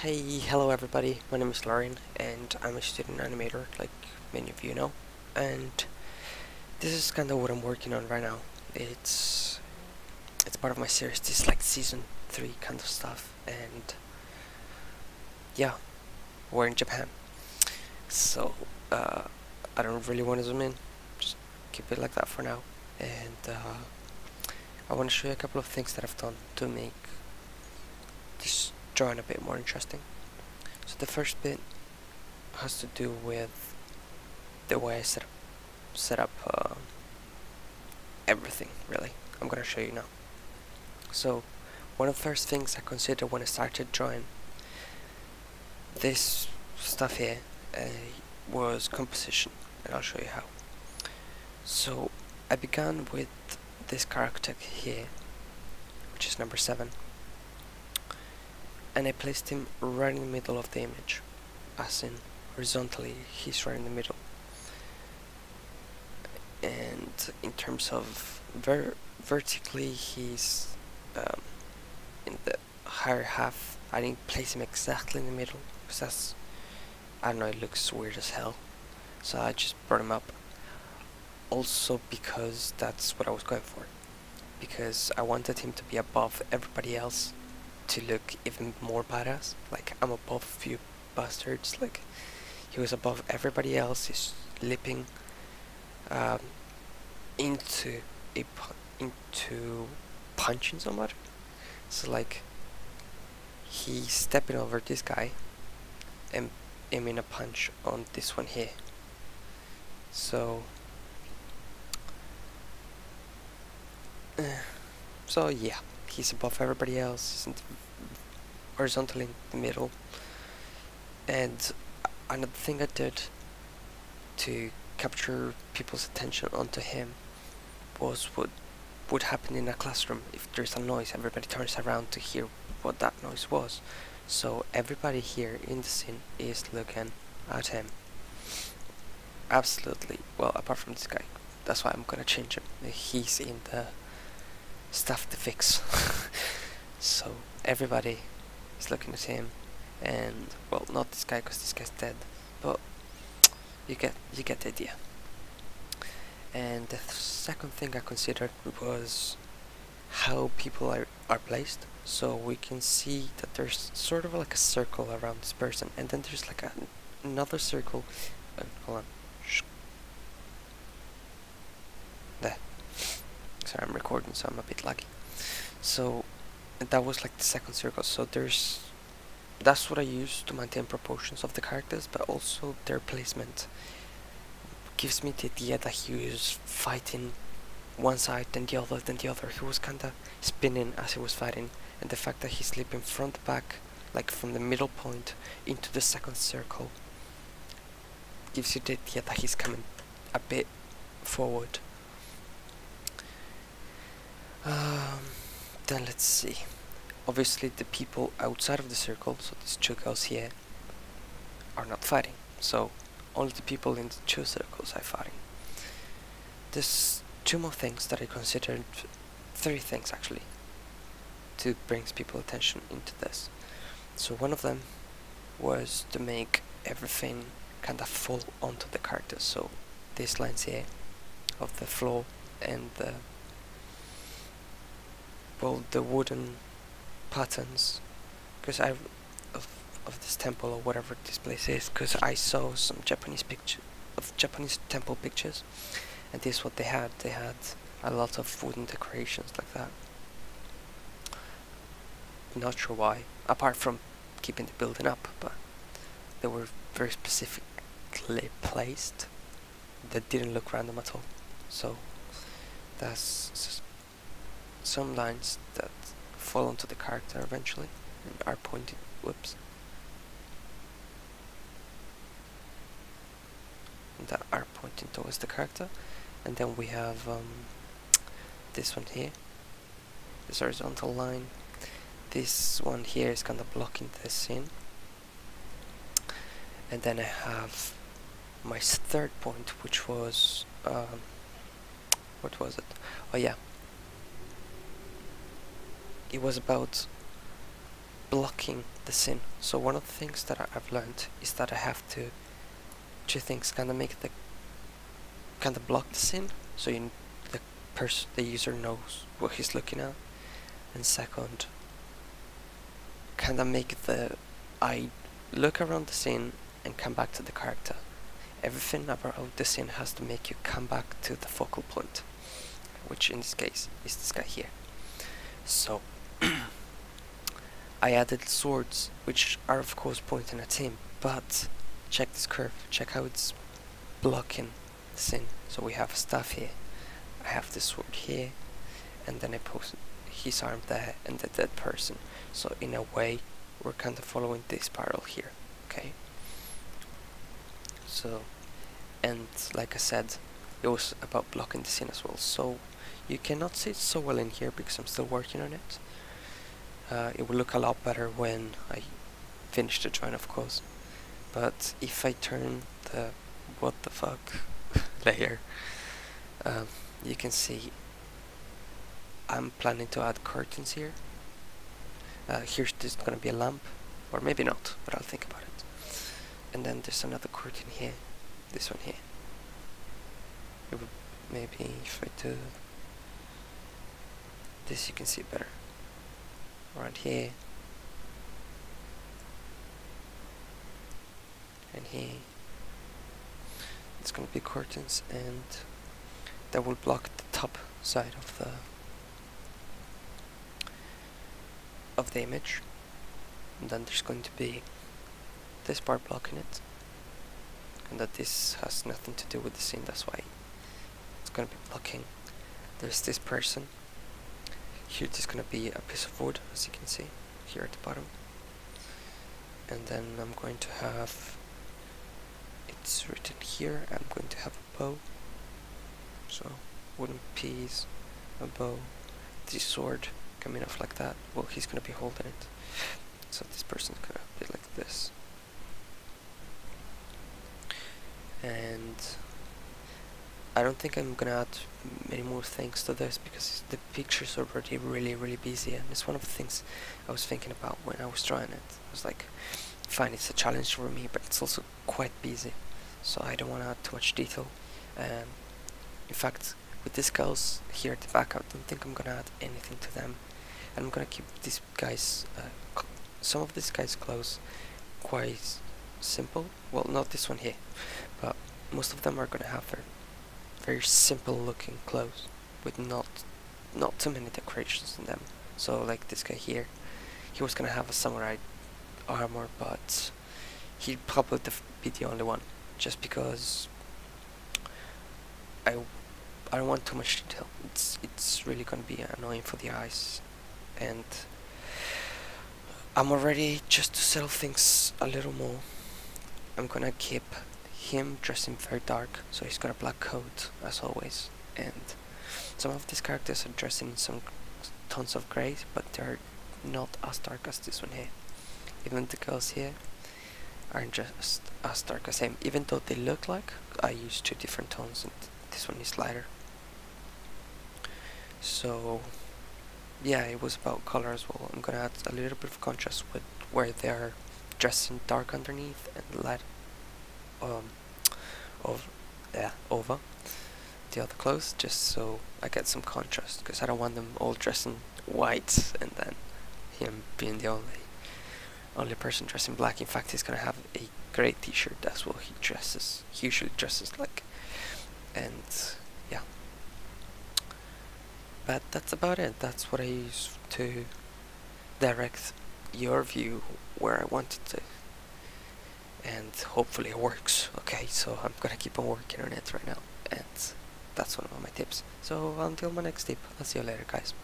Hey, hello everybody, my name is Loryen and I'm a student animator like many of you know. And this is kind of what I'm working on right now. It's it's part of my series, this is like season 3 kind of stuff and yeah, we're in Japan. So uh, I don't really want to zoom in, just keep it like that for now. And uh, I want to show you a couple of things that I've done to make this drawing a bit more interesting. So the first bit has to do with the way I set up, set up uh, everything, really. I'm gonna show you now. So one of the first things I considered when I started drawing this stuff here uh, was composition, and I'll show you how. So I began with this character here, which is number 7 and I placed him right in the middle of the image as in horizontally he's right in the middle. And in terms of ver vertically he's um, in the higher half. I didn't place him exactly in the middle because that's I don't know it looks weird as hell. So I just brought him up. Also because that's what I was going for because I wanted him to be above everybody else to look even more badass. Like I'm above you bastards. Like he was above everybody else. He's leaping um, into a pu into punching somebody. So like he's stepping over this guy and aiming a punch on this one here. So. So yeah he's above everybody else, he's horizontally in the middle. And another thing I did to capture people's attention onto him was what would happen in a classroom. If there's a noise everybody turns around to hear what that noise was. So everybody here in the scene is looking at him. Absolutely. Well apart from this guy that's why I'm gonna change him. He's in the stuff to fix. so everybody is looking at him, and well, not this guy because this guy's dead, but you get you get the idea. And the th second thing I considered was how people are, are placed. So we can see that there's sort of like a circle around this person, and then there's like a, another circle. Uh, hold on. There. I'm recording, so I'm a bit laggy. So that was like the second circle. So there's that's what I use to maintain proportions of the characters, but also their placement gives me the idea that he was fighting one side, then the other, then the other. He was kinda spinning as he was fighting, and the fact that he's slipping front back, like from the middle point into the second circle, gives you the idea that he's coming a bit forward um, then let's see. Obviously the people outside of the circle, so these two girls here, are not fighting. So only the people in the two circles are fighting. There's two more things that I considered, three things actually, to bring people attention into this. So one of them was to make everything kind of fall onto the characters. So these lines here of the floor and the well the wooden patterns because I of, of this temple or whatever this place is because I saw some Japanese picture of Japanese temple pictures and this is what they had. They had a lot of wooden decorations like that. Not sure why apart from keeping the building up but they were very specifically placed that didn't look random at all. So that's some lines that fall onto the character eventually and are pointing whoops. That are pointing towards the character. And then we have um, this one here. This horizontal line. This one here is kind of blocking the scene. And then I have my third point which was um, what was it? Oh yeah it was about blocking the scene. So one of the things that I- I've learned is that eye have to two things kind of make the kind of block the scene so you, the person the user knows what he's looking at. And second kind of make the I look around the scene and come back to the character. Everything about the scene has to make you come back to the focal point which in this case is this guy here. So I added swords which are of course pointing at him but check this curve. Check how it's blocking the scene so we have stuff here. I have this sword here and then I post his arm there and the dead person. So in a way we're kind of following this spiral here okay? So and like I said it was about blocking the scene as well. So you cannot see it so well in here because I'm still working on it uh, it will look a lot better when I finish the join of course. But if I turn the what the fuck layer um, you can see I'm planning to add curtains here. Uh, here's just gonna be a lamp or maybe not but I'll think about it. And then there's another curtain here this one here. Maybe if I do this you can see better right here. And here. It's gonna be curtains and that will block the top side of the of the image. And then there's going to be this part blocking it. And that this has nothing to do with the scene that's why it's going to be blocking. There's this person here there's going to be a piece of wood as you can see here at the bottom. And then I'm going to have it's written here I'm going to have a bow. So wooden piece a bow this sword coming off like that. Well he's gonna be holding it. So this person's gonna be like this. And I don't think I'm gonna add many more things to this because the picture's are already really really busy and it's one of the things I was thinking about when I was drawing it. I was like fine it's a challenge for me but it's also quite busy so I don't want to add too much detail. Um, in fact with these girls here at the back I don't think I'm gonna add anything to them. And I'm gonna keep these guys uh, some of these guys clothes quite simple. Well not this one here but most of them are gonna have their very simple looking clothes with not not too many decorations in them so like this guy here he was gonna have a samurai armor but he'd probably be the only one just because I I don't want too much detail. It's it's really gonna be annoying for the eyes, and I'm already just to settle things a little more. I'm gonna keep him dressed in very dark, so he's got a black coat as always, and some of these characters are dressed in some tones of grey, but they're not as dark as this one here. Even the girls here aren't just as dark as him, even though they look like I use two different tones and this one is lighter. So yeah, it was about color as well. I'm gonna add a little bit of contrast with where they're dressed in dark underneath and light um of yeah over the other clothes just so I get some contrast because I don't want them all dressed in white and then him being the only only person dressed in black. In fact, he's gonna have a grey t-shirt. That's what he dresses. He usually dresses like, and yeah. But that's about it. That's what I use to direct your view where I wanted to. And hopefully it works. Okay, so I'm gonna keep on working on it right now, and that's one of my tips. So until my next tip, I'll see you later, guys.